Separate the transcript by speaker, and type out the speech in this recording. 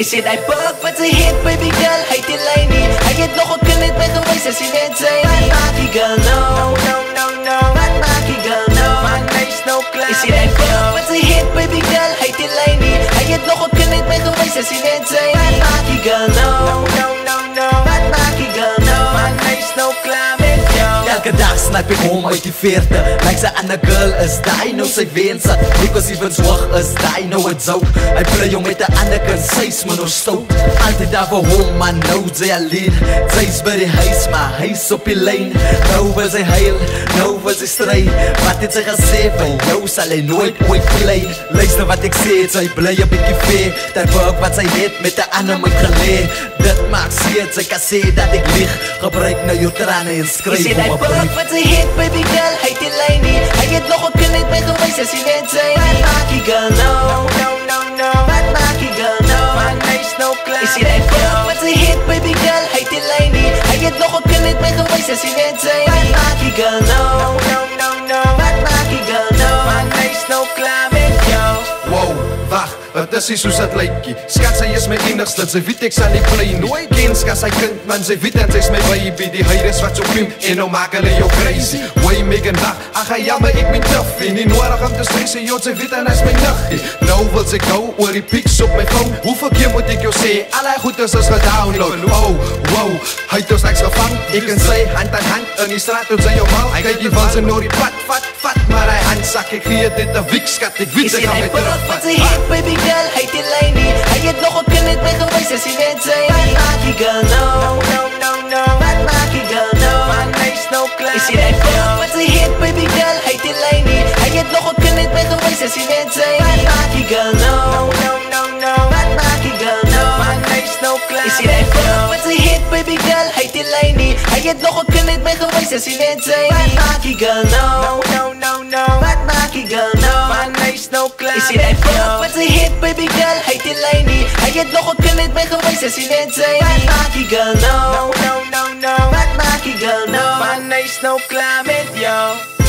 Speaker 1: Is dit hy pak wat sy het baby girl? Hy het die lijn nie Hy het nog op kind met gewys as hy net sê Wat maak die girl nou? No, class Is it that bug but to hit baby girl? I tell her me. I get no, no Wat maak die girl nou? Man, hy's
Speaker 2: ek hom uit die veerte. Lyk sy ander girl is die nou sy weense. Because even swag is die nou het zout. Hy play om met die ander kind, sy's my nou stout. Altyd daar vir hom, maar nou sy alleen. Sy's by die huis, maar hy's op die lijn. Nou wil sy huil, nou wil sy stry Wat het sy gesê, van jou sal hy nooit ooit play Luister wat ek sê, sy bly een bykie vee Dat werk wat sy het met die ander moet gelee Dit maak seer, sy kan sê dat ek lieg. Gebruik nou jou trane en
Speaker 1: Is
Speaker 2: skryf
Speaker 1: hy
Speaker 2: op 'n
Speaker 1: pak
Speaker 2: brief
Speaker 1: wat sy baby girl Hy het die lijn nie Hy het nog op kind met gewys as hy net sê Wat maak die girl nou? No, no, no Wat maak die girl nou? Man, hy's nou klaar Is dit hy pak wat sy het baby girl? Hy het die lijn nie Hy het nog op kind met gewys as hy net sê Wat maak die girl nou? No, no, no Wat maak die girl nou? Man, hy's nou klaar met jou
Speaker 3: Wow, wag, wat is soos dat lykie? Skat, sy is my enigste, sy weet ek sal nie bly nooit ken Skat, sy kind, man, sy weet en sy's my baby. Die heides wat so klim, en nou maak hulle jou crazy. Way Megan dag, ach, hy jammer, ek ben tough Nie nodig om te stress, en jood, sy weet en hy's my nuggie Nou wil sy gou, oor die pics op my phone. Hoeveel keer moet ek jou sê, al die goedes is gedownload. Oh, wow, hy het ons niks gevang Ek en sy, hand aan hand, in die straat, doen sy jou mal Kyk die van sy nou die pat, vat, vat Maar hy handsak, ek gee dit een wiek, skat, ek weet
Speaker 1: Is
Speaker 3: sy
Speaker 1: dit
Speaker 3: gaan
Speaker 1: hy
Speaker 3: my
Speaker 1: pak wat
Speaker 3: terugvat
Speaker 1: sy baby girl Hy het die lijn nie Hy het nog op kind met gewys as hy net sê Wat maak die girl nou? No, no, no Wat maak die girl nou? Man, hy's nou klaar Is dit hy pak wat sy het baby girl Hy het die lijn nie Hy het nog op kind met gewys as hy net sê Wat maak die girl nou? No, no, no. Wat maak die girl nou? Man, hy's nou klaar Is dit hy pak wat sy het baby girl Hy het die lijn nie Hy het nog op kind met gewys as hy net sê Wat maak die girl? No, no, no. Wat maak die girl no. My hy's nou klaar Is dit hy pak wat sy het baby girl? Hy het die nie Hy het nog op kind gewys as hy net sê Wat maak die girl? No, no, no, no Wat maak girl no. My hy's nou klaar met jou